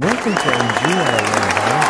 Welcome to NG